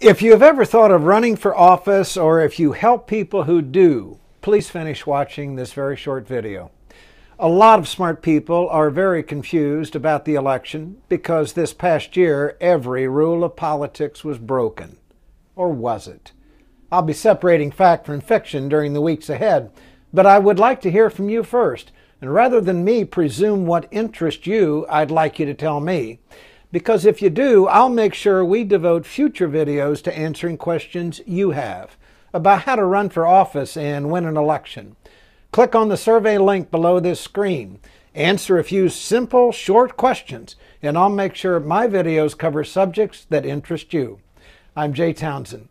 If you have ever thought of running for office or if you help people who do, please finish watching this very short video. A lot of smart people are very confused about the election because this past year every rule of politics was broken. Or was it? I'll be separating fact from fiction during the weeks ahead, but I would like to hear from you first. And rather than me presume what interests you, I'd like you to tell me. Because if you do, I'll make sure we devote future videos to answering questions you have about how to run for office and win an election. Click on the survey link below this screen. Answer a few simple, short questions, and I'll make sure my videos cover subjects that interest you. I'm Jay Townsend.